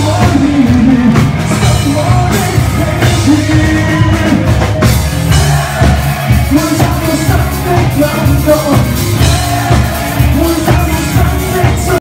我宁愿我的气怨，换得到新的感动。